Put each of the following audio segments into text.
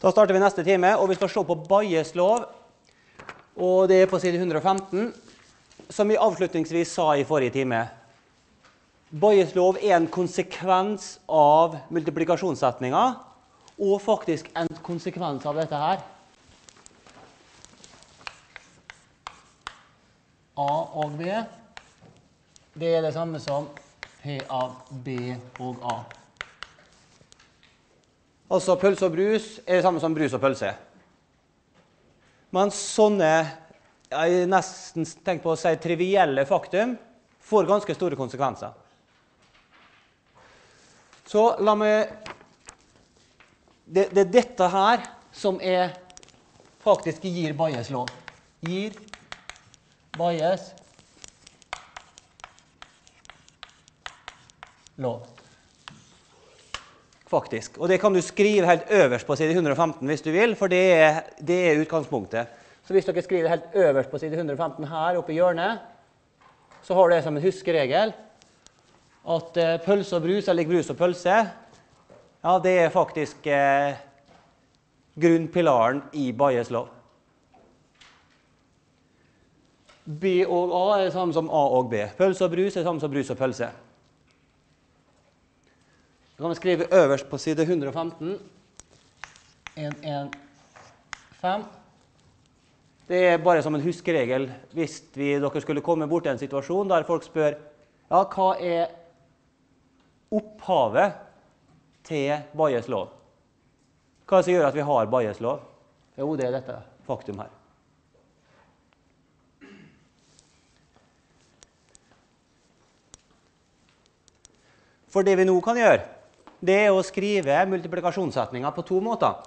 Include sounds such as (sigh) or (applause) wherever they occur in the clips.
Da starter vi neste time, og vi skal se på Bayes lov. Og det er på side 115, som vi avslutningsvis sa i forrige time. Bayes lov er en konsekvens av multiplikasjonssetninga, og faktisk en konsekvens av dette her. A og B, det er det samme som P av B og A. Altså pølse og brus er det samme som brus og pølse. Men sånne jeg nesten tenkt på å si trivielle faktum får ganske store konsekvenser. Så la meg Det, det er dette her som er faktisk gir Bayes lov. Gir Bayes lov faktisk. Og det kan du skrive helt øverst på side 115 hvis du vil, for det er, det er utgangspunktet. Så hvis dere skriver helt øverst på side 115 her oppe i hjørnet, så har du det som en huskeregel at eh, pølse og brus er lik brus og pølse. Ja, det er faktisk eh, grunnpilaren i Bayes lov. B og A er det samme som A og B. Pølse og brus er det samme som brus og pølse. Så kan vi skrive øverst på side 115 115. Det er bare som en huskeregel hvis vi, dere skulle komme bort til en situasjon der folk spør ja, hva er opphavet til Bayes lov. Hva er det som gjør at vi har Bayes lov? Jo, det er dette faktum her. For det vi nå kan gjøre, det er å skrive multiplikasjonssetninger på to måter.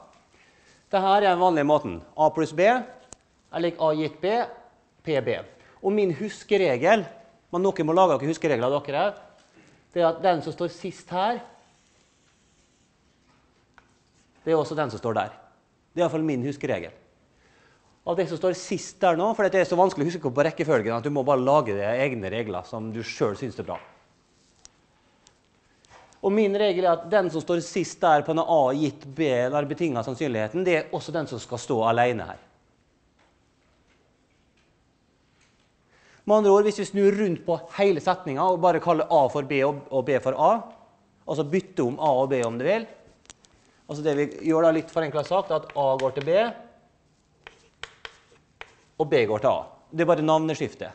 Dette er den vanlige måten. A pluss B er lik A gitt B, PB. Og min huskeregel men Dere må lage dere huskeregler, dere. Det er at den som står sist her, det er også den som står der. Det er iallfall min huskeregel. Av det som står sist der nå, for det er så vanskelig å huske på rekkefølgen at du må bare lage deg egne regler som du sjøl syns er bra. Og min regel er at den som står sist der på en A gitt B, eller betinga sannsynligheten, det er også den som skal stå alene her. Med andre ord, Hvis vi snur rundt på hele setninga og bare kaller A for B og B for A, altså bytte om A og B om du vil altså Det vi gjør da litt forenkla sagt, er at A går til B, og B går til A. Det er bare navneskifte.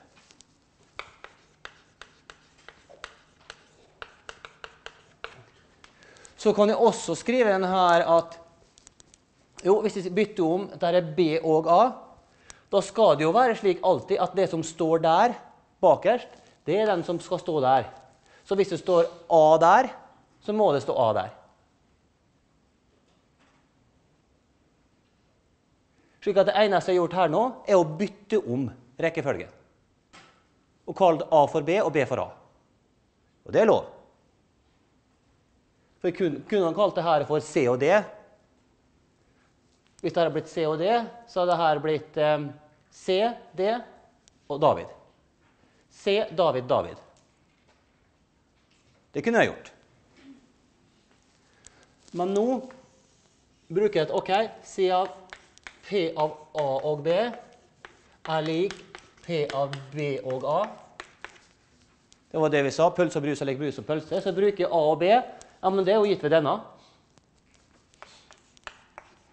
Så kan jeg også skrive denne her at jo, hvis vi bytter om dette er B og A, da skal det jo være slik alltid at det som står der bakerst, det er den som skal stå der. Så hvis det står A der, så må det stå A der. Slik at det eneste jeg har gjort her nå, er å bytte om rekkefølgen. Og kalle det A for B og B for A. Og det er lov. For kunne, kunne han kalt det her for C og D? Hvis det hadde blitt C og D, så hadde det her blitt eh, C, D og David. C, David, David. Det kunne jeg gjort. Men nå bruker jeg et OK. Siden P av A og B er lik P av B og A. Det var det vi sa. Pølse og brus er lik brus og pølse. Så bruker jeg A og B ja, men det er jo gitt ved denne.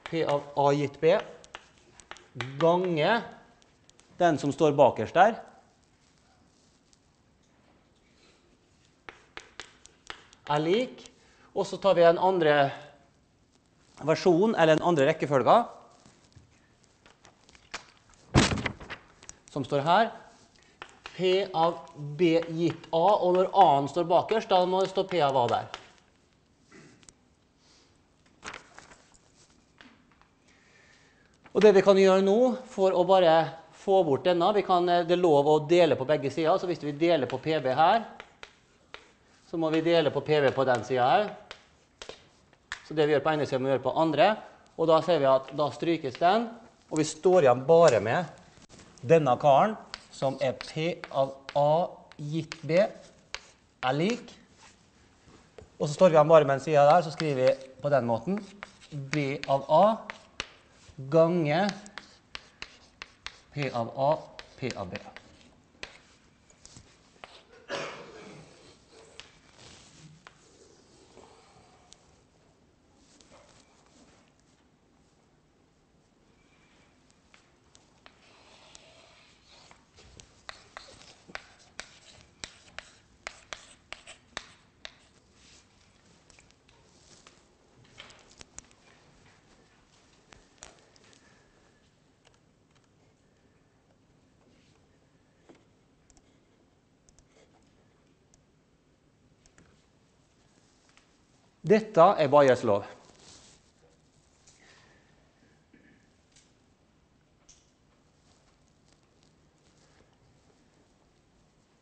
P av A gitt B gange den som står bakerst der. er lik. Og så tar vi en andre versjon, eller en andre rekkefølge, som står her. P av B gitt A. Og når A-en står bakerst, da må det stå P av A der. Det vi kan gjøre nå for å bare få bort denne kan, Det er lov å dele på begge sider. Så hvis vi deler på PB her, så må vi dele på PB på den sida her. Så det vi gjør på ene sida, må vi gjøre på andre. Og da ser vi at da strykes den, og vi står igjen bare med denne karen, som er P av A gitt B, er lik. Og så står vi igjen bare med den sida der, så skriver vi på den måten B av A ganger P av A, P av B. Dette er Bayes lov.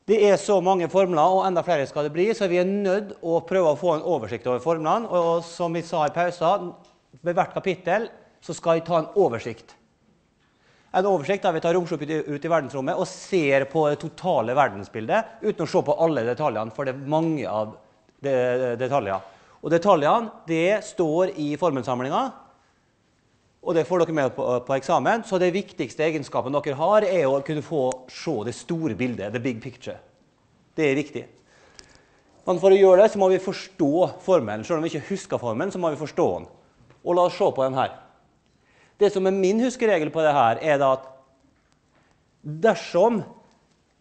Det er så mange formler, og enda flere skal det bli, så vi er nødt å prøve å få en oversikt over formlene. Og som vi sa i pausen, ved hvert kapittel så skal vi ta en oversikt. En oversikt der vi tar romskip ut i verdensrommet og ser på det totale verdensbildet uten å se på alle detaljene, for det er mange av detaljer. Og detaljene det står i formelsamlinga, og det får dere med på, på, eksamen. Så det viktigste egenskapen dere har, er å kunne få se det store bildet. The big picture. Det er viktig. Men for å gjøre det så må vi forstå formelen. Selv om vi ikke husker formelen, så må vi forstå den. Og la oss se på den her. Det som er min huskeregel på det her, er at dersom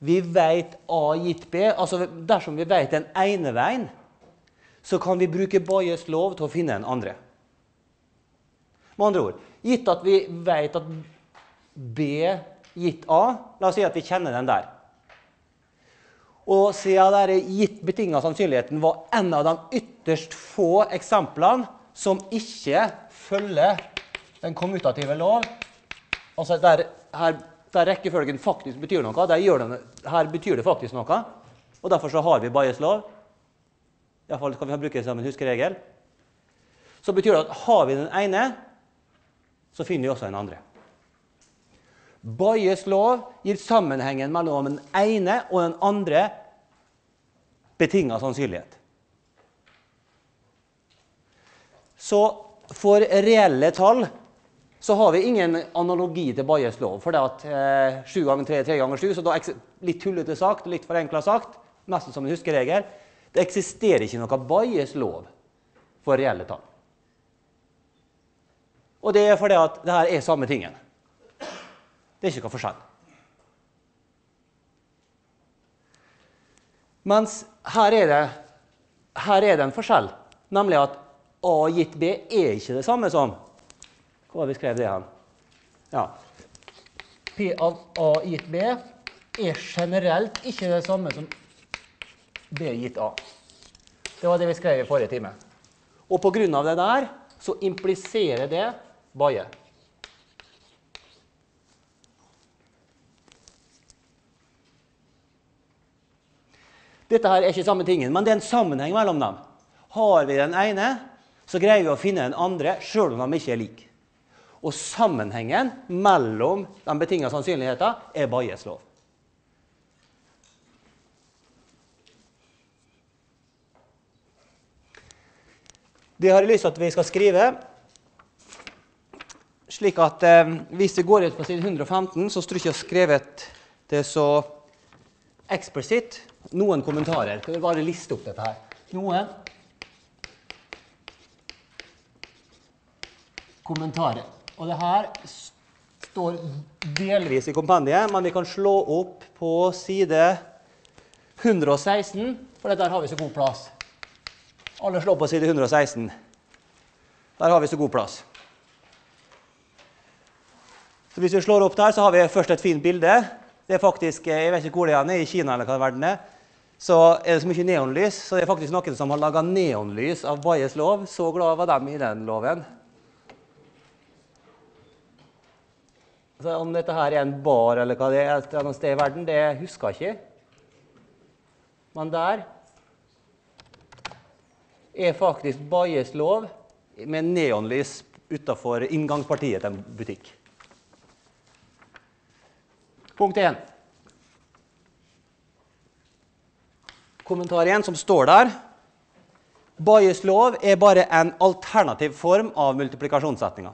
vi vet A gitt B, altså dersom vi vet den ene veien, så kan vi bruke Bayes lov til å finne en andre. Med andre ord, gitt at vi vet at B gitt A La oss si at vi kjenner den der. Og siden den gitt betinga sannsynligheten var en av de ytterst få eksemplene som ikke følger den kommutative lov, altså der, her, der rekkefølgen faktisk betyr noe, den, her betyr det faktisk noe, og derfor så har vi Bayes lov, Iallfall kan vi bruke det som en huskeregel. Så betyr det at har vi den ene, så finner vi også den andre. Bayes lov gir sammenhengen mellom den ene og den andre betinga sannsynlighet. Så for reelle tall så har vi ingen analogi til Bayes lov. For det at eh, 7 ganger 3 er 3 ganger 7, så da litt tullete sagt, litt forenkla sagt, nesten som en huskeregel, det eksisterer ikke noe Bayes lov for reelle tall. Og det er fordi at det her er samme tingen. Det er ikke noe forskjell. Mens her er, det, her er det en forskjell, nemlig at A gitt B er ikke det samme som Hva har vi skrevet det her? Ja. P av A gitt B er generelt ikke det samme som B gitt A. Det var det vi skrev i forrige time. Og pga. det der så impliserer det Baye. Dette her er ikke samme tingen, men det er en sammenheng mellom dem. Har vi den ene, så greier vi å finne den andre, sjøl om de ikke er like. Og sammenhengen mellom de betinga sannsynligheter er Bayes lov. Det har jeg lyst til at vi skal skrive. Slik at eh, hvis det går ut på side 115, så jeg ikke jeg skrevet det så eksplisitt. Noen kommentarer. Kan vi bare liste opp dette her? Noen kommentarer. Og det her står delvis i kompendiet, men vi kan slå opp på side 116, for der har vi så god plass. Alle slår på side 116. Der har vi så god plass. Så Hvis vi slår opp der, så har vi først et fint bilde. Det er faktisk, Jeg vet ikke hvor det er, i Kina eller hva verden er. Så er det så mye neonlys, så det er faktisk noen som har laga neonlys av Bayes lov. Så glad var de i den loven. Så om dette her er en bar eller hva det er et sted i verden, det husker jeg ikke. Men der er faktisk Bayes lov med neonlys utafor inngangspartiet til en butikk. Punkt 1. Kommentar 1 som står der. Bayes lov er bare en alternativ form av multiplikasjonssetninga.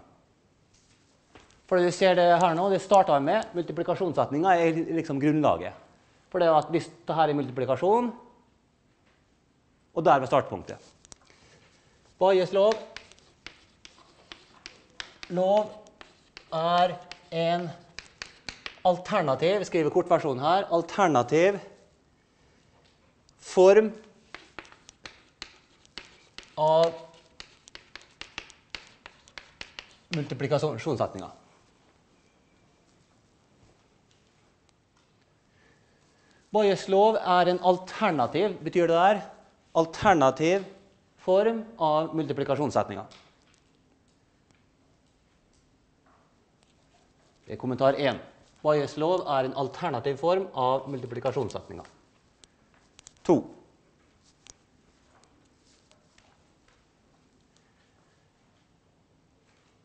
For du ser det her nå, det starta med multiplikasjonssetninga er liksom grunnlaget. For det at hvis dette er multiplikasjon, og der var startpunktet. Bayes lov? Lov er en alternativ skriver kortversjonen her, alternativ form av multiplikasjonssetninga. Bayes lov er en alternativ. Betyr det der, alternativ form av multiplikasjonssetninga. Det er kommentar 1. Bayes lov er en alternativ form av multiplikasjonssetninga. 2.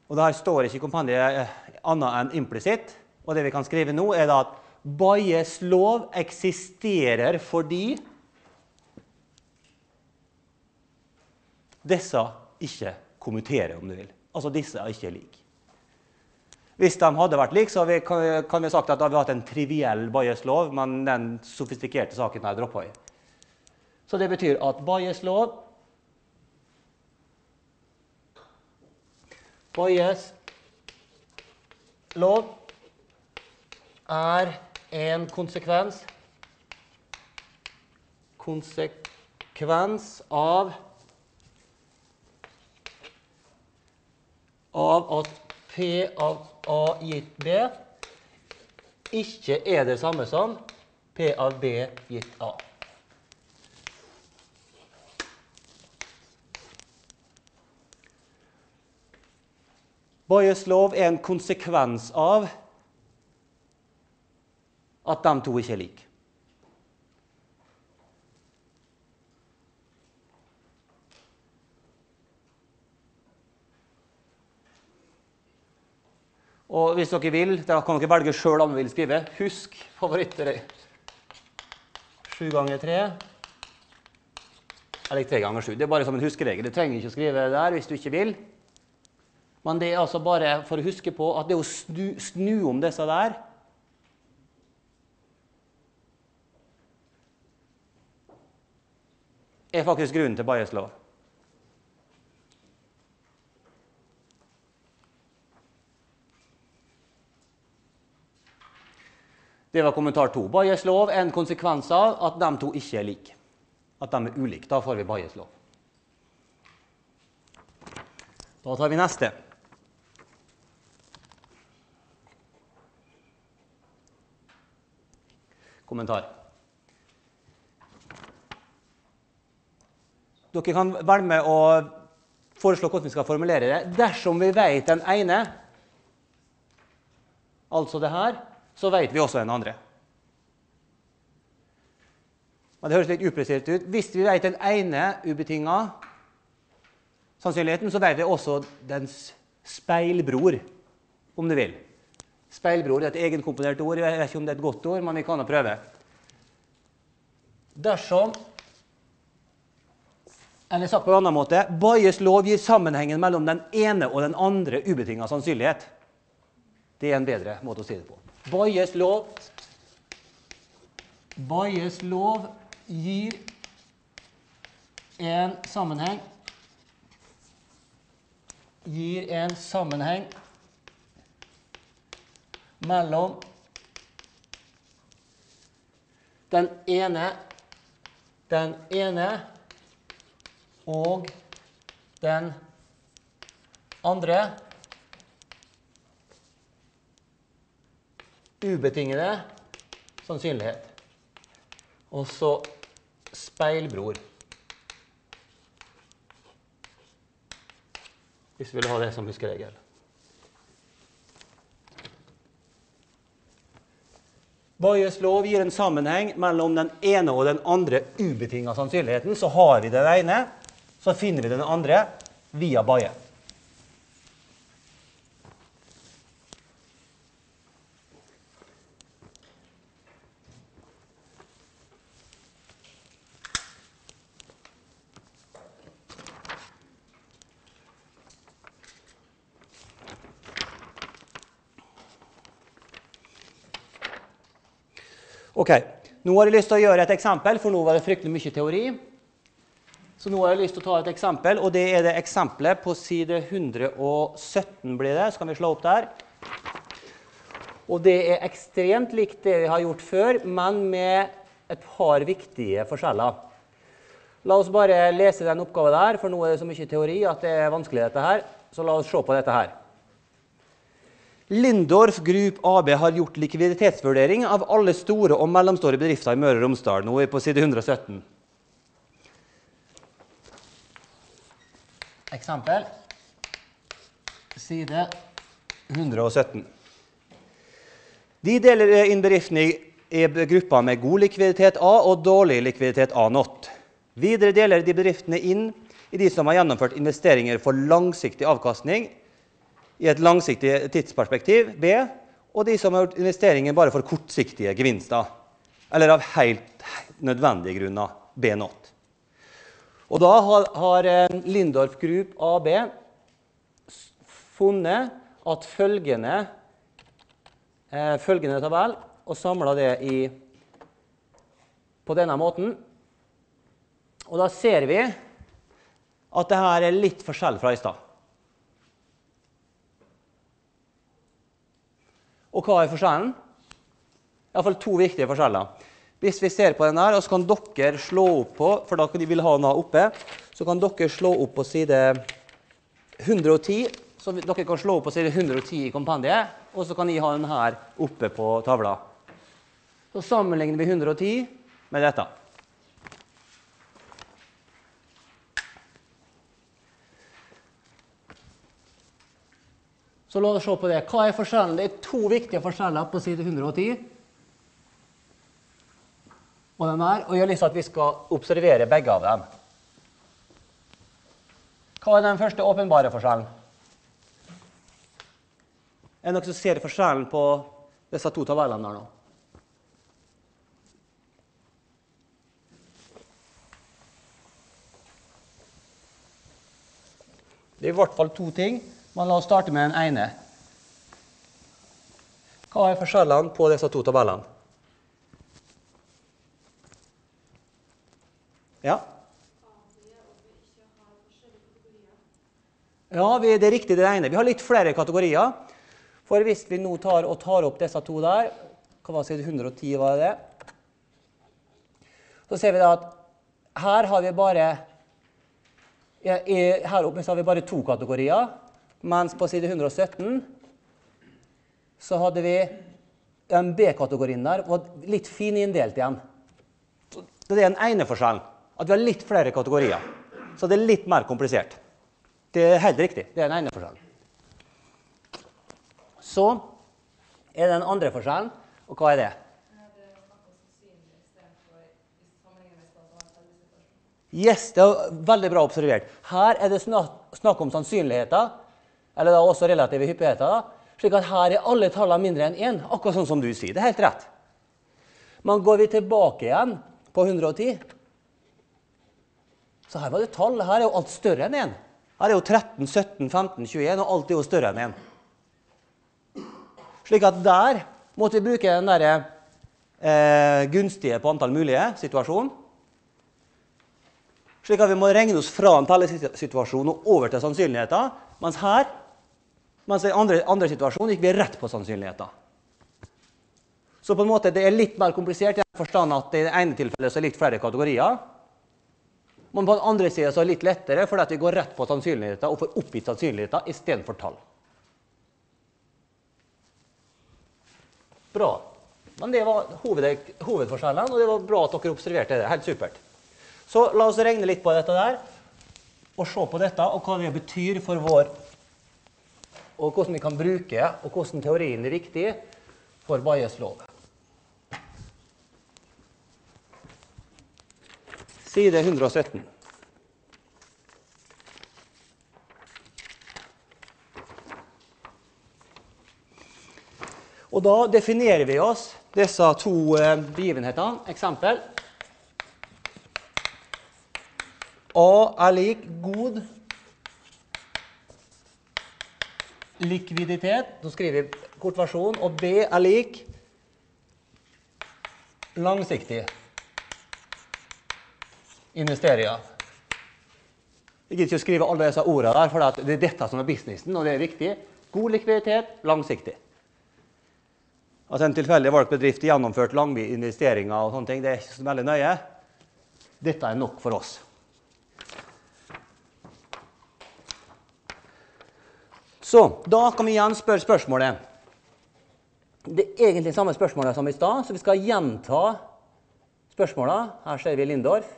Og det her står ikke i kompendiet eh, annet enn implisitt. Og det vi kan skrive nå, er at Bayes lov eksisterer fordi disse ikke kommenterer, om du vil. Altså disse er ikke like. Hvis de hadde vært like, så vi, kan, vi sagt at da vi hatt en triviell Bayes lov, men den sofistikerte saken er droppa i. Så det betyr at Bayes lov Bayes lov er en konsekvens konsekvens av av at P av A gitt B ikke er det samme som P av B gitt A. Bayes lov er en konsekvens av at de to ikke er like. Og hvis dere vil, da kan dere velge sjøl om dere vil skrive. Husk favoritter. Sju ganger tre eller tre ganger sju. Det er bare som en huskeregel. Du trenger ikke å skrive det der hvis du ikke vil. Men det er altså bare for å huske på at det å snu, snu om disse der er faktisk grunnen til Bayes lov. Det var kommentar to. Bayes lov er en konsekvens av at de to ikke er like. At de er ulike. Da får vi Bayes lov. Da tar vi neste. Kommentar. Dere kan være med å foreslå hvordan vi skal formulere det. Dersom vi vet den ene, altså det her, så vet vi også den andre. Men Det høres litt upresist ut. Hvis vi vet den ene ubetinga sannsynligheten, så vet vi også dens speilbror, om du vil. Speilbror er et egenkomponert ord. Jeg vet ikke om det er et godt ord, men vi kan jo prøve. Dersom eller sagt på en annen måte, Bayes lov gir sammenhengen mellom den ene og den andre ubetinga sannsynlighet. Det er en bedre måte å si det på. Bayes lov. Bayes lov gir en sammenheng. Gir en sammenheng mellom den ene den ene og den andre ubetingede sannsynlighet. Og så speilbror. Hvis vi vil ha det som huskeregel. Bayes lov gir en sammenheng mellom den ene og den andre ubetinga sannsynligheten. Så har vi den ene, så finner vi den andre via Baye. Ok, Nå har jeg lyst til å gjøre et eksempel, for nå var det fryktelig mye teori. Så nå har jeg lyst til å ta et eksempel, og det er det eksempelet på side 117. blir det. Så kan vi slå opp der? Og det er ekstremt likt det vi har gjort før, men med et par viktige forskjeller. La oss bare lese den oppgaven der, for nå er det så mye teori at det er vanskelig dette her. Så la oss se på dette her. Lindorf Group AB har gjort likviditetsvurdering av alle store og mellomstore bedrifter i Møre og Romsdal. Nå er vi på side 117. Eksempel. Side 117. De deler inn bedriftene i grupper med god likviditet A og dårlig likviditet A not. Videre deler de bedriftene inn i de som har gjennomført investeringer for langsiktig avkastning i et langsiktig tidsperspektiv, B, og de som har gjort investeringer bare for kortsiktige gevinster. Eller av helt nødvendige grunner, B not. Og da har, har eh, Lindorf Group AB funnet at følgende, eh, følgende tabell, og samla det i, på denne måten. Og da ser vi at det her er litt forskjell fra i stad. Og hva er forskjellen? Iallfall to viktige forskjeller. Hvis vi ser på den der, og så kan dere slå opp på for da de vil ha den oppe, så kan dere slå opp på side 110. Så dere kan slå opp på side 110 i kompendiet, og så kan de ha den her oppe på tavla. Så sammenligner vi 110 med dette. Så la oss se på det. Hva er forskjellen? Det er to viktige forskjeller på side 110. Og den her, og jeg har lyst til at vi skal observere begge av dem. Hva er den første åpenbare forskjellen? Er det noen som ser forskjellen på disse to tabellene der nå? Det er i hvert fall to ting. Men la oss starte med den ene. Hva er forskjellene på disse to tabellene? Ja? Ja, det er riktig det ene. Vi har litt flere kategorier. For hvis vi nå tar og tar opp disse to der Hva var det, 110, var det Så ser vi da at her har vi bare her oppe har vi bare to kategorier. Mens på side 117 så hadde vi den B-kategorien der var litt fin inndelt igjen. Det er den ene forskjellen. At vi har litt flere kategorier. Så det er litt mer komplisert. Det er helt riktig. Det er den ene forskjellen. Så er det den andre forskjellen. Og hva er det? Yes, det er veldig bra observert. Her er det snakk om sannsynligheter eller da også relative hyppigheter. da, slik at her er alle tallene mindre enn 1, akkurat sånn som du sier. Det er helt rett. Men går vi tilbake igjen på 110 Så her var det tall. Her er jo alt større enn 1. Her er jo 13, 17, 15, 21, og alt er jo større enn 1. Slik at der måtte vi bruke den derre eh, gunstige på antall mulige situasjonen. Slik at vi må regne oss fra en tellesituasjon og over til sannsynligheter. Mens her mens i andre, andre situasjoner gikk vi rett på sannsynligheter. Så på en måte det er litt mer komplisert i den forstand at i det ene tilfellet så er det litt flere kategorier. Men på den andre sida er det litt lettere fordi vi går rett på sannsynligheter og får oppgitt sannsynligheter istedenfor tall. Bra. Men det var hoved, hovedforskjellen, og det var bra at dere observerte det. Helt supert. Så la oss regne litt på dette der, og se på dette og hva det betyr for vår og hvordan vi kan bruke, og hvordan teorien er riktig for Bayes lov. Side 117. Og da definerer vi oss disse to eh, begivenhetene. Eksempel. A er lik god likviditet. da skriver vi kort versjon. Og B er lik langsiktig investeringer. Jeg gidder ikke å skrive alle disse ordene der, for det er dette som er businessen, og det er viktig. God likviditet, langsiktig. At en tilfeldig valgt bedrift gjennomført lange investeringer og sånne ting, det er ikke så veldig nøye. Dette er nok for oss. Så da kan vi igjen spørre spørsmålet. Det er egentlig samme spørsmålet som i stad, så vi skal gjenta spørsmåla. Her ser vi Lindorf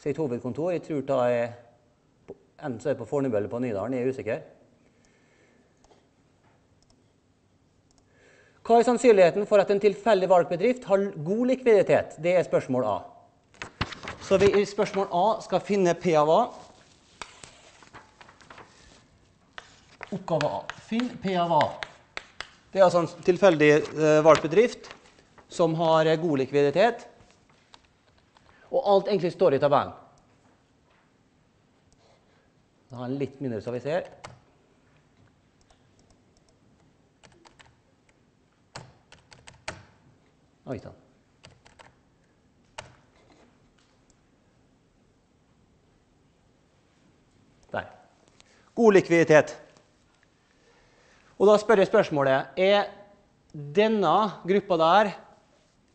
sitt hovedkontor. Jeg tror det er enten så er på Fornebu eller på Nydalen, jeg er usikker. Hva er sannsynligheten for at en tilfeldig valgt bedrift har god likviditet? Det er spørsmål A. Så vi i spørsmål A skal finne P av A. Oppgave A. Finn P av A. Det er altså en tilfeldig eh, valgt bedrift som har eh, god likviditet. Og alt egentlig står i tabellen. Da har den litt mindre, så vi ser. Oi sann. Der. God likviditet. Og da spør jeg spørsmålet Er denne gruppa der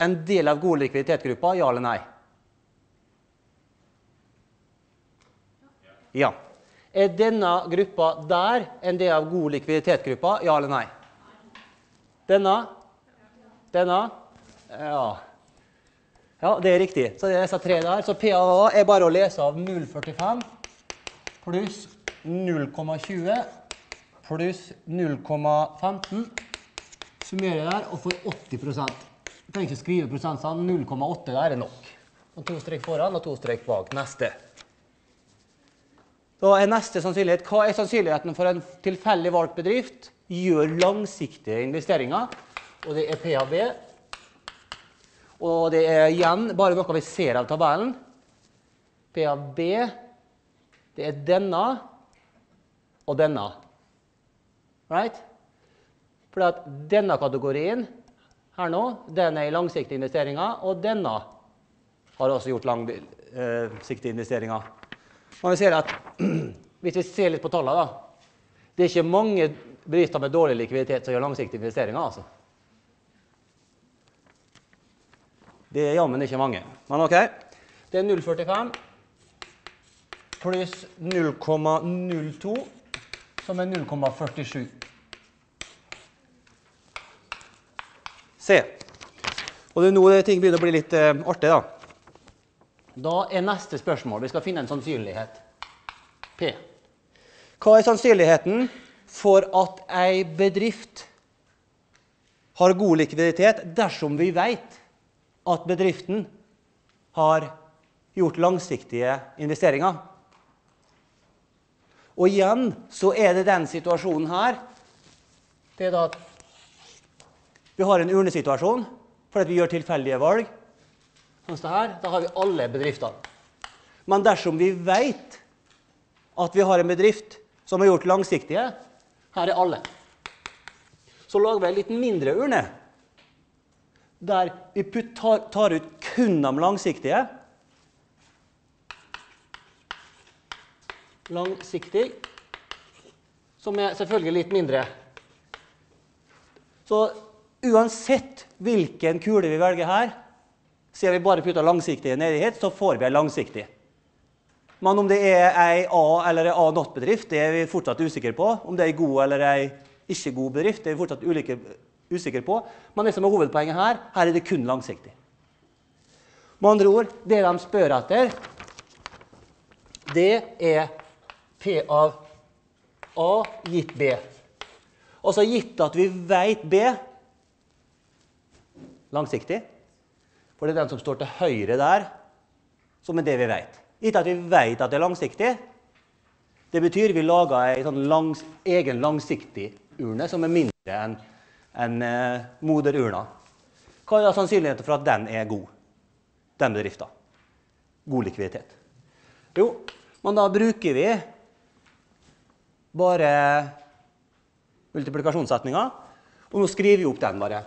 en del av god likviditetsgruppa, ja eller nei? Ja. Er denne gruppa der en del av god likviditetsgruppa, ja eller nei? Denne? Denne? Ja. ja, det er riktig. Så det er disse tre der. Så PAA er bare å lese av 0,45 pluss 0,20 pluss 0,15. Summerer der og får 80 Du trenger ikke skrive prosentsene. 0,8 der er nok. Og to strek foran og to strek bak. Neste. Da er neste sannsynlighet Hva er sannsynligheten for en tilfeldig valgt bedrift gjør langsiktige investeringer? Og det er PHB. og det er igjen bare noe vi ser av tabellen. P av B, det er denne og denne. Right? For denne kategorien her nå, den er i langsiktige investeringer, og denne har også gjort langsiktige investeringer. Men vi ser at, (clears throat) hvis vi ser litt på tallene, da, det er ikke mange bedrifter med dårlig likviditet som gjør langsiktige investeringer. altså. Det er jammen ikke mange. Men OK. Det er 0,45 pluss 0,02, som er 0,47. Se. Og det er nå ting begynner å bli litt uh, artig, da. Da er neste spørsmål Vi skal finne en sannsynlighet. P. Hva er sannsynligheten for at ei bedrift har god likviditet dersom vi vet at bedriften har gjort langsiktige investeringer. Og igjen så er det den situasjonen her det er da vi har en urnesituasjon fordi vi gjør tilfeldige valg. Sånn som her, Da har vi alle bedriftene. Men dersom vi vet at vi har en bedrift som har gjort langsiktige Her er alle. Så lager vi en litt mindre urne der vi tar, tar ut kun de langsiktige. Langsiktig, som er selvfølgelig litt mindre. Så uansett hvilken kule vi velger her, siden vi bare putter langsiktige nedi hit, så får vi en langsiktig. Men om det er ei A- eller ei A-not-bedrift, det er vi fortsatt usikre på. Om det er ei god eller ei ikke god bedrift, det er vi fortsatt ulike usikre på. Men det som er hovedpoenget her, her er det kun langsiktig. Med andre ord, det de spør etter, det er P av A gitt B. Altså gitt at vi vet B langsiktig, for det er den som står til høyre der, som er det vi vet. Ikke at vi vet at det er langsiktig, det betyr vi lager ei sånn langs, egen langsiktig urne som er mindre enn en, eh, moderurna. Hva er sannsynligheten for at den er god, den bedriften? God likviditet. Jo, men da bruker vi bare multiplikasjonssetninga. Og nå skriver vi opp den bare.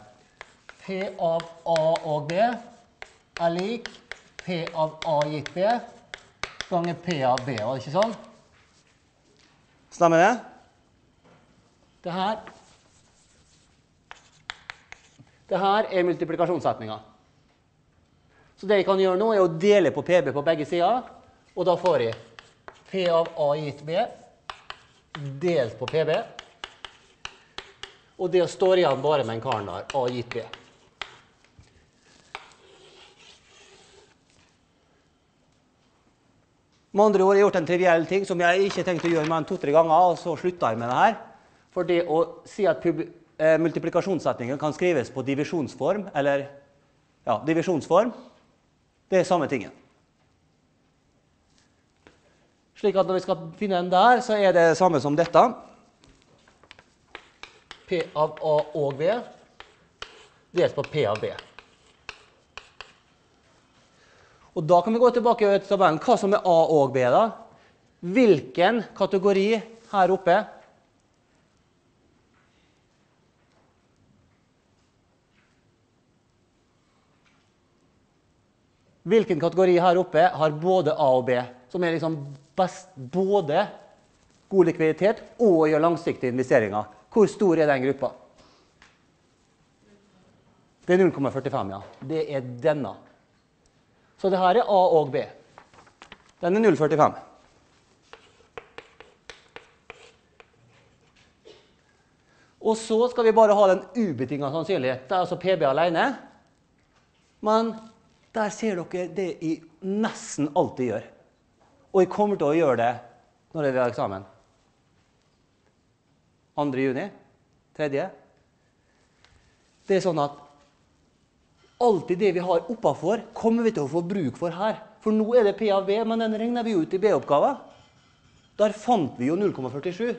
P av A og B er lik P av A gitt B ganger P av B. Var det ikke sånn? Stemmer det? Det her Det her er multiplikasjonssetninga. Så det jeg kan gjøre nå, er å dele på PB på begge sider. Og da får jeg P av A gitt B delt på PB. Og det står igjen bare med en karen der. A gitt B. Med andre ord, jeg har gjort en triviell ting som jeg ikke tenkte å gjøre mer enn to-tre ganger, og så slutta jeg med det her. For det å si at eh, multiplikasjonssetningen kan skrives på divisjonsform, eller ja, divisjonsform, det er samme tingen. Slik at når vi skal finne en der, så er det samme som dette. P av A og V delt på P av B. Og Da kan vi gå tilbake til tabellen. Hva som er A og B? da? Hvilken kategori her oppe Hvilken kategori her oppe har både A og B, som er liksom best både god likviditet og gjør langsiktige investeringer? Hvor stor er den gruppa? Det er 0,45, ja. Det er denne. Så det her er A og B. Den er 0,45. Og så skal vi bare ha den ubetinga sannsynlighet. Det er altså PB alene. Men der ser dere det jeg nesten alltid gjør. Og jeg kommer til å gjøre det når jeg har eksamen. 2. juni. 3. Det er sånn at alltid det vi har oppafor, kommer vi til å få bruk for her. For nå er det P av B, men den regner vi ut i B-oppgaven. Der fant vi jo 0,47.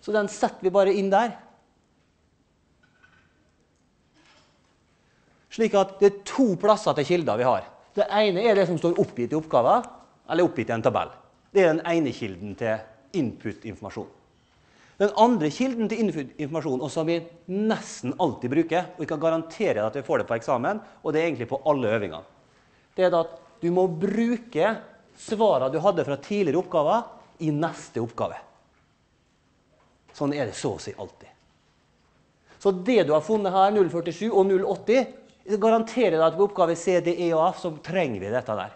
Så den setter vi bare inn der. Slik at det er to plasser til kilder vi har. Det ene er det som står oppgitt i oppgaven, eller oppgitt i en tabell. Det er den ene kilden til input-informasjon. Den andre kilden til informasjon, og som vi nesten alltid bruker, og vi kan garantere at vi får det på eksamen, og det er egentlig på alle øvingene, det er at du må bruke svarene du hadde fra tidligere oppgaver, i neste oppgave. Sånn er det så å si alltid. Så det du har funnet her, 047 og 080, garanterer deg at ved oppgave C, D, E og F så trenger vi dette der.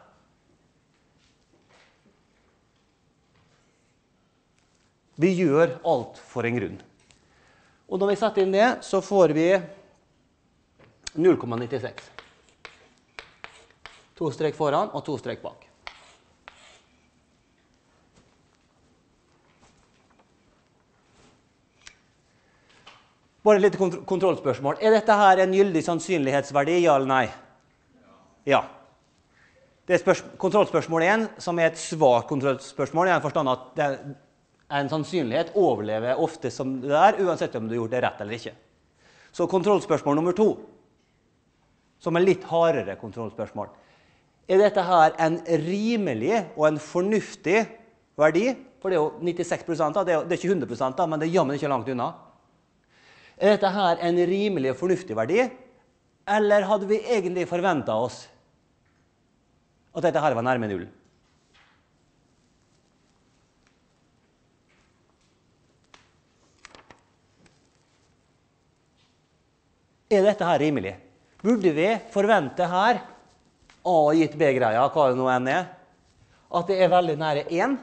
Vi gjør alt for en grunn. Og når vi setter inn det, så får vi 0,96. To strek foran og to strek bak. Bare et lite kontrollspørsmål. Er dette her en gyldig sannsynlighetsverdi, ja eller nei? Ja. Det er kontrollspørsmål 1, som er et svakt kontrollspørsmål. i den forstand at det er en sannsynlighet overlever ofte som det er, uansett om du har gjort det rett eller ikke. Så kontrollspørsmål nummer to, som er litt hardere kontrollspørsmål. Er dette her en rimelig og en fornuftig verdi? For det er jo 96 da, det er ikke 100 da, men det er jammen ikke langt unna. Er dette her en rimelig og fornuftig verdi? Eller hadde vi egentlig forventa oss at dette her var nærme null? Er dette her rimelig? Burde vi forvente her, A gitt B-greia, hva det nå enn er, at det er veldig nære 1,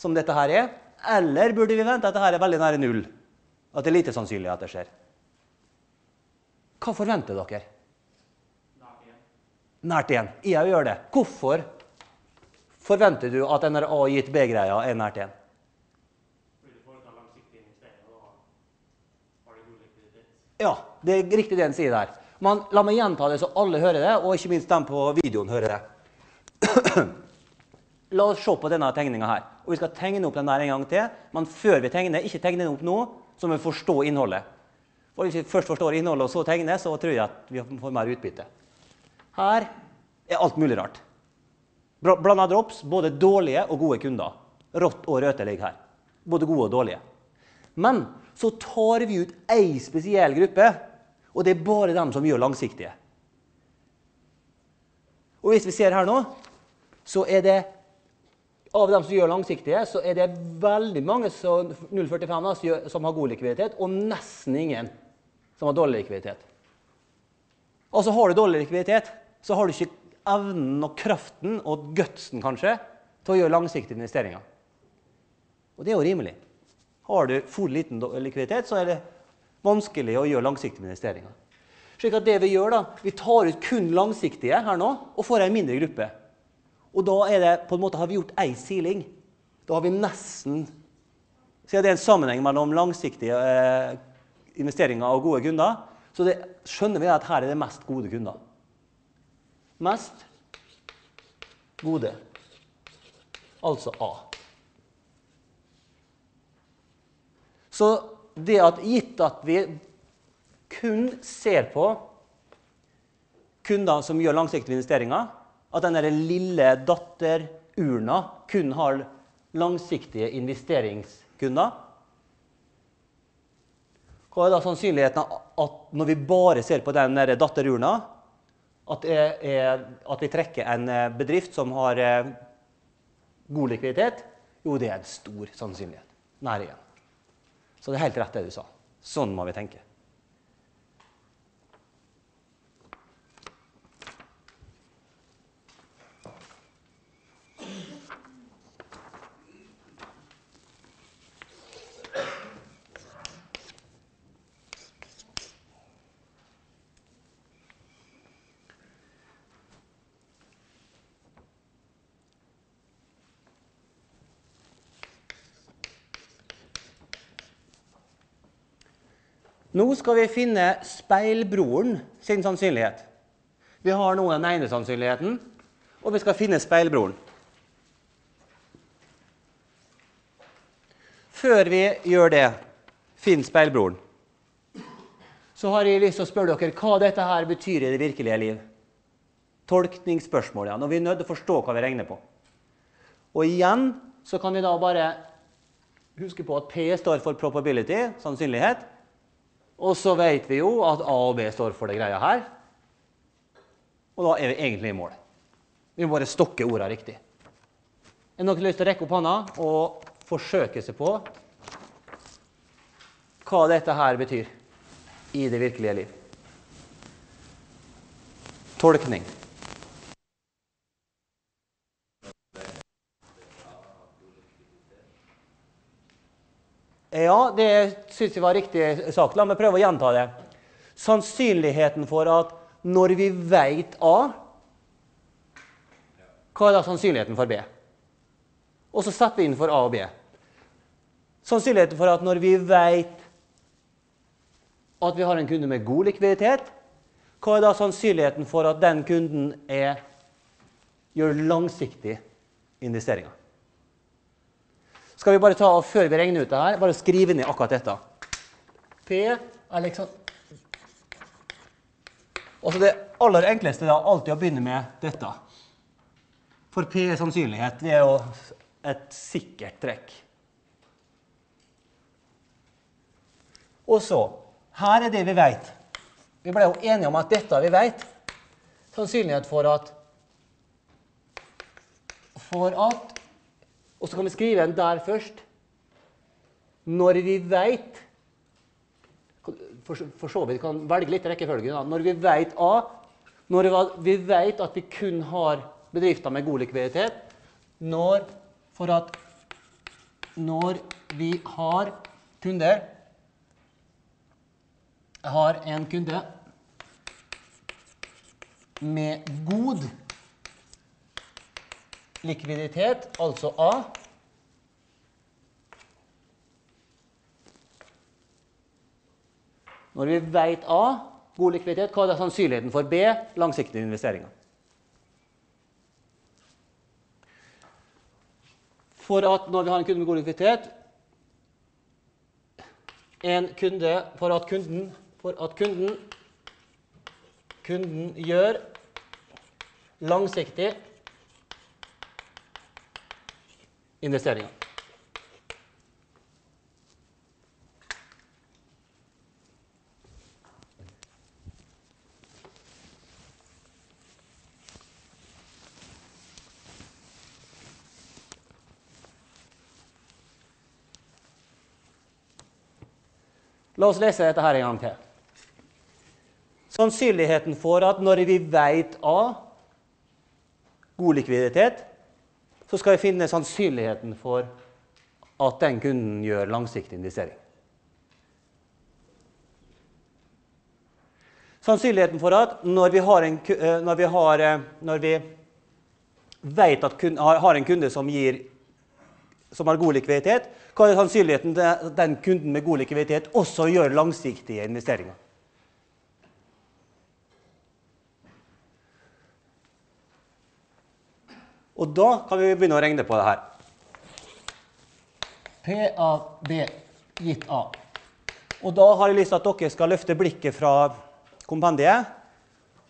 som dette her er? Eller burde vi vente at dette er veldig nære 0? At det er lite sannsynlig at det skjer? Hva forventer dere? Nært 1. Jeg gjør det. Hvorfor forventer du at denne A gitt B-greia er nært 1? Ja, det er riktig det han sier der. Men la meg gjenta det så alle hører det, og ikke minst dem på videoen hører det. (clears throat) La oss se på denne tegninga her. Og Vi skal tegne opp den der en gang til. Men før vi tegner, ikke tegne den opp nå, så må vi forstå innholdet. For Hvis vi først forstår innholdet og så tegner, så tror jeg at vi får mer utbytte. Her er alt mulig rart. Blanda drops, både dårlige og gode kunder. Rått og røte ligger her. Både gode og dårlige. Men så tar vi ut ei spesiell gruppe, og det er bare dem som gjør langsiktige. Og hvis vi ser her nå, så er det av dem som gjør langsiktige, så er det veldig mange som, 0,45 da, som gjør- som har god likviditet, og nesten ingen som har dårlig likviditet. Altså Har du dårlig likviditet, så har du ikke evnen og kraften og gutsen kanskje til å gjøre langsiktige investeringer. Og det er jo rimelig. Har du for liten likviditet, så er det vanskelig å gjøre langsiktige investeringer. Slik at det Vi gjør da, vi tar ut kun langsiktige her nå, og får en mindre gruppe. Og da er det, på en måte har vi gjort ei siling. Da har vi nesten Siden det er en sammenheng mellom langsiktige eh, investeringer og gode kunder, så det, skjønner vi at her er det mest gode kunder. Mest gode. Altså A. Så det at gitt at vi kun ser på kunder som gjør langsiktige investeringer, at den lille datterurna kun har langsiktige investeringskunder Hva er da sannsynligheten at når vi bare ser på den datterurna, at, er, at vi trekker en eh, bedrift som har eh, god likviditet? Jo, det er en stor sannsynlighet. Nær igjen. Så det er helt rett det du sa. Sånn må vi tenke. Nå skal vi finne speilbroren sin sannsynlighet. Vi har nå den ene sannsynligheten, og vi skal finne speilbroren. Før vi gjør det, finn speilbroren, så har jeg lyst til å spørre dere hva dette her betyr i det virkelige liv. Tolkningsspørsmål, ja. Når vi er nødt til å forstå hva vi regner på. Og igjen så kan vi da bare huske på at P står for probability, sannsynlighet. Og så vet vi jo at A og B står for det greia her. Og da er vi egentlig i mål. Vi må bare stokke ordene riktig. Er det noen lyst til å rekke opp hånda og forsøke seg på hva dette her betyr i det virkelige liv? Tolkning. Ja, det syns jeg var riktig sagt. La meg prøve å gjenta det. Sannsynligheten for at når vi vet A, hva er da sannsynligheten for B? Og så setter vi inn for A og B. Sannsynligheten for at når vi vet at vi har en kunde med god likviditet, hva er da sannsynligheten for at den kunden er, gjør langsiktige investeringer? Skal vi bare ta, og Før vi regner ut det her, bare skrive ned akkurat dette. P er liksom Altså Det aller enkleste er alltid å begynne med dette. For P er sannsynlighet. Det er jo et sikkert trekk. Og så Her er det vi vet. Vi ble jo enige om at dette vi vet. Sannsynlighet for at For at Og så kan vi skrive en der først. Når vi vet for, for så vidt kan velge litt rekkefølge. Da. Når vi veit A, når vi veit at vi kun har bedrifter med god likviditet, når for at når vi har kunder har en kunde med god likviditet, altså A, Når vi vet A, god likviditet, hva er sannsynligheten for B, langsiktige investeringer? For at når vi har en kunde med god likviditet en kunde, For at kunden, for at kunden, kunden gjør langsiktig investering. La oss lese dette her en gang til. Sannsynligheten for at når vi vet A god likviditet, så skal vi finne sannsynligheten for at den kunden gjør langsiktig investering. Sannsynligheten for at når vi, har en, eh, når vi, har, eh, når vi vet at kun, har en kunde som, gir, som har god likviditet, hva er sannsynligheten til at den kunden med god likviditet også gjør langsiktige investeringer? Og da kan vi begynne å regne på det her. P av B gitt A. Og da har jeg lyst til at dere skal løfte blikket fra kompendiet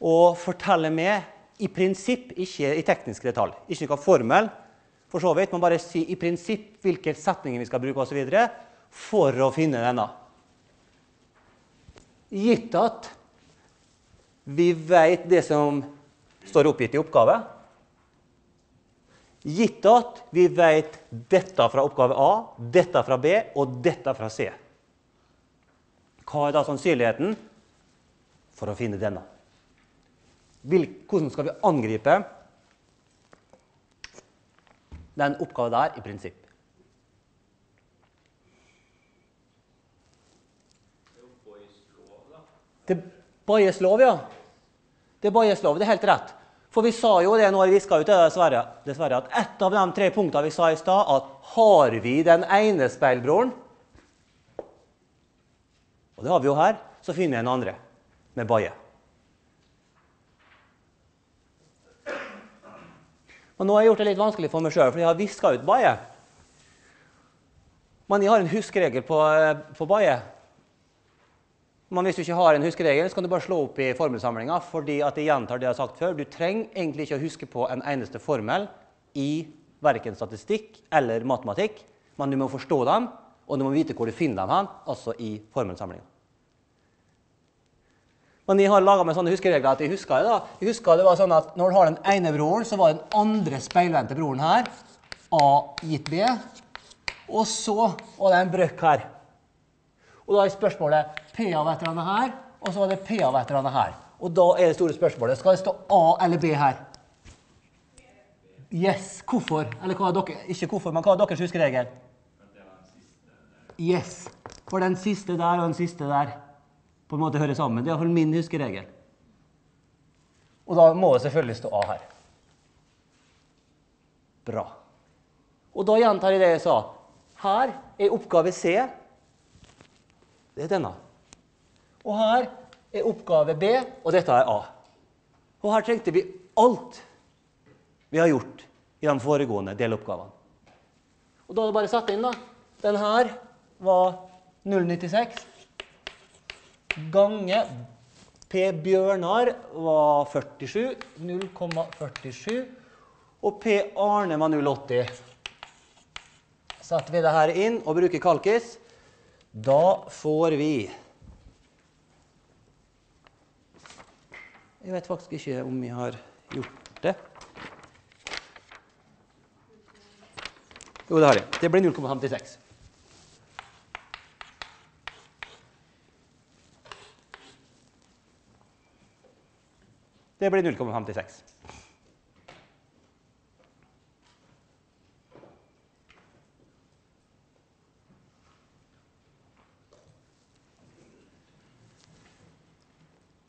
og fortelle meg i prinsipp, ikke i teknisk detalj, ikke noen formel, for så vidt, men bare si i prinsipp hvilke setninger vi skal bruke osv. for å finne denne. Gitt at vi vet det som står oppgitt i oppgave, Gitt at vi vet dette fra oppgave A, dette fra B og dette fra C. Hva er da sannsynligheten for å finne denne? Hvordan skal vi angripe den oppgaven der i prinsipp? Det er Bayes lov, ja. Det er Bayes lov, det er helt rett. For vi sa jo det når vi viska ut dessverre, dessverre, at ett av de tre punktene vi sa i stad, at har vi den ene speilbroren Og det har vi jo her. Så finner jeg en andre med baie. Og nå har jeg gjort det litt vanskelig for meg sjøl, for jeg har viska ut baie. Men jeg har en huskeregel på, eh, på baie. Men hvis du ikke har en huskeregel, så kan du bare slå opp i formelsamlinga. fordi at jeg gjentar det jeg har sagt før. Du trenger egentlig ikke å huske på en eneste formel i verken statistikk eller matematikk, men du må forstå dem, og du må vite hvor du finner dem hen, altså i formelsamlinga. Men jeg har laga meg sånne huskeregler at jeg husker det. da. Jeg husker det var sånn at Når du har den ene broren, så var den andre speilvendte broren her A gitt B. Og så var det en brøkk her. Og da er spørsmålet P av et eller annet her, og så var det P av et eller annet her. Og da er det store spørsmålet skal det stå A eller B her. Yes. Hvorfor? Eller hva er dere, ikke hvorfor, men hva er deres huskeregel? Yes. For den siste der og den siste der på en måte hører sammen. Det er iallfall min huskeregel. Og da må det selvfølgelig stå A her. Bra. Og da gjentar jeg det jeg sa. Her er oppgave C det er denne. Og her er oppgave B, og dette er A. Og her trengte vi alt vi har gjort i de foregående deloppgavene. Og da er det bare å sette inn, da. Den her var 0,96 gange P Bjørnar var 47. 0,47. Og P Arne var 0,80. Setter vi det her inn og bruker kalkis, da får vi Jeg vet faktisk ikke om vi har gjort det. Jo, det har jeg. Det blir 0,56. Det blir 0,56.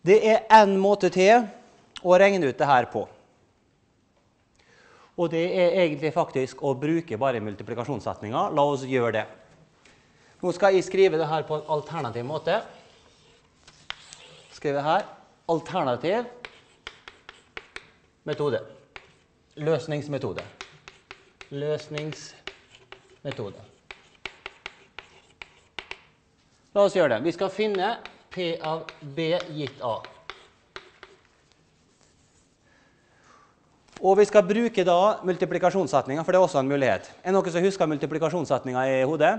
Det er én måte til å regne ut det her på. Og det er egentlig faktisk å bruke bare multiplikasjonssetninga. La oss gjøre det. Nå skal jeg skrive det her på en alternativ måte. Skrive her alternativ metode. Løsningsmetode. Løsningsmetode. La oss gjøre det. Vi skal finne P av B gitt A. Og vi skal bruke da multiplikasjonssetninga, for det er også en mulighet. Er det noen som husker multiplikasjonssetninga i hodet?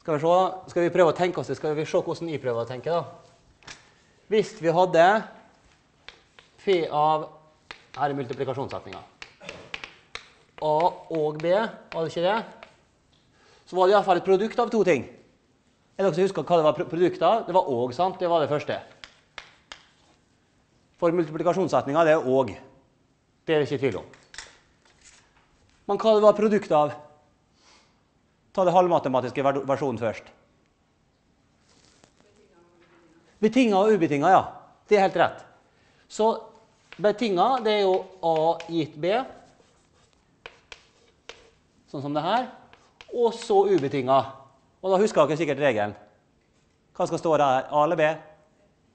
Skal vi, se, skal vi prøve å tenke oss det? Skal vi se hvordan jeg prøver å tenke? da? Hvis vi hadde P av Her er multiplikasjonssetninga. A og B, var det ikke det? Så var det iallfall et produkt av to ting. Er dere som husker hva det var produkt av? Det var òg, sant? Det var det første. For multiplikasjonssetninga, det er òg. Det er det ikke tvil om. Men hva det var produkt av? Ta det halvmatematiske versjonen først. Betinga og ubetinga, ja. Det er helt rett. Så betinga, det er jo A gitt B. Sånn som det her. Og så ubetinga. Og da husker dere sikkert regelen. Hva skal stå der? A eller B?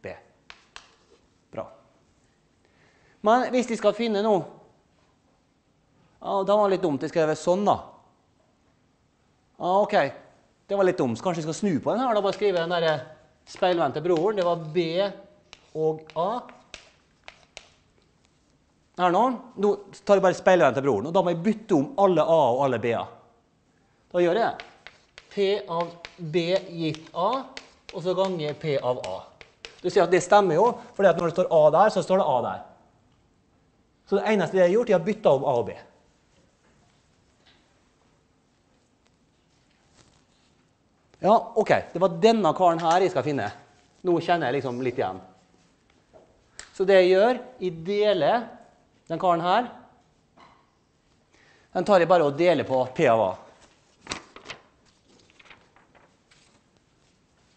B. Bra. Men hvis de skal finne noe ja, Da var det litt dumt. De skrev sånn, da. Ja, OK. Det var litt dumt. Kanskje jeg skal snu på den her? da Bare skrive den der speilvendte broren. Det var B og A. Her nå, nå tar jeg bare speilvendte broren, og da må jeg bytte om alle A og alle B-er. Da gjør jeg det. P av B gitt A, og så ganger P av A. Du ser at det stemmer jo, for når det står A der, så står det A der. Så det eneste jeg har gjort, er å bytte om A og B. Ja, OK. Det var denne karen her jeg skal finne. Nå kjenner jeg liksom litt igjen. Så det jeg gjør, jeg deler den karen her Den tar jeg bare og deler på P av A.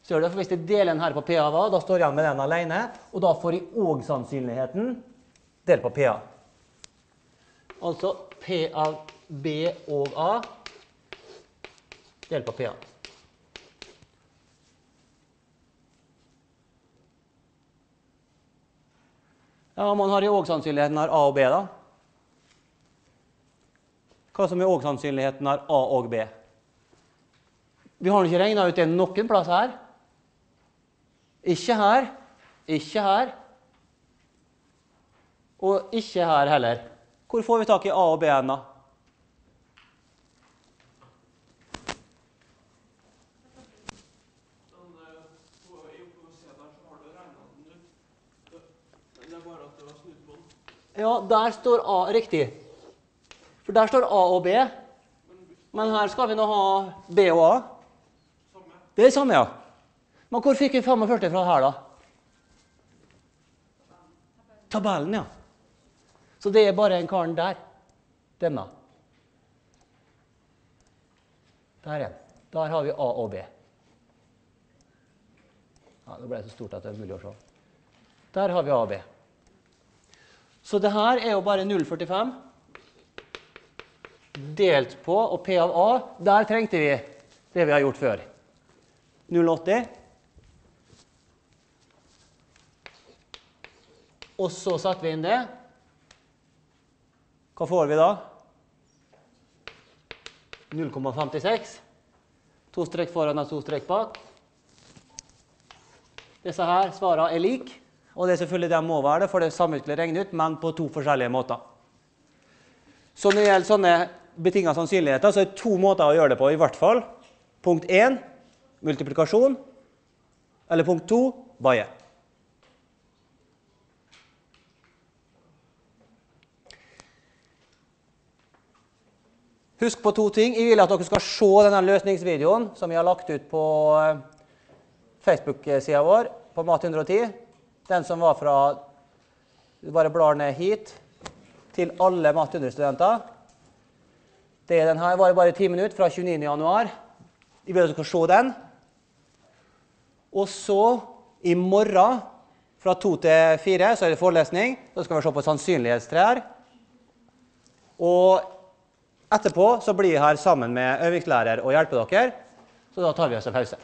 Ser du? For Hvis jeg deler den her på P av A, da står jeg med den alene. Og da får jeg òg sannsynligheten delt på PA. Altså P av B og A delt på PA. Ja, Man har jo òg sannsynligheten her A og B, da. Hva som er òg sannsynligheten her A og B? Vi har ikke regna ut det noen plass her. Ikke her, ikke her, og ikke her heller. Hvor får vi tak i A og B-en, da? Ja, der står A riktig. For der står A og B. Men her skal vi nå ha B og A. Det er det samme, ja. Men hvor fikk vi 45 fra her, da? Tabellen, ja. Så det er bare en karen der. Denne. Der er den. Der har vi A og B. Ja, Nå ble det så stort at det er mulig å se. Der har vi A og B. Så det her er jo bare 0,45 delt på, og P av A, der trengte vi det vi har gjort før. 0,80 Og så satte vi inn det. Hva får vi da? 0,56. To strekk foran og to strekk bak. Disse her svarene er like, og det er selvfølgelig det må være det, for det samme skulle regne ut, men på to forskjellige måter. Så når det gjelder sånne betinga sannsynligheter, så er det to måter å gjøre det på, i hvert fall. Punkt 1 multiplikasjon. Eller punkt 2 baie. Husk på to ting. Jeg vil at dere skal se denne løsningsvideoen som vi har lagt ut på eh, Facebook-sida vår på Mat110. Den som var fra Du bare blar ned hit til alle Mat100-studenter. Det er den her. var bare ti minutter fra 29.1. Jeg vil at dere se den. Og så, i morgen fra to til fire, så er det forelesning. Da skal vi se på sannsynlighetstrær. Og Etterpå så blir jeg her sammen med øvingslærer og hjelper dere, så da tar vi oss en pause.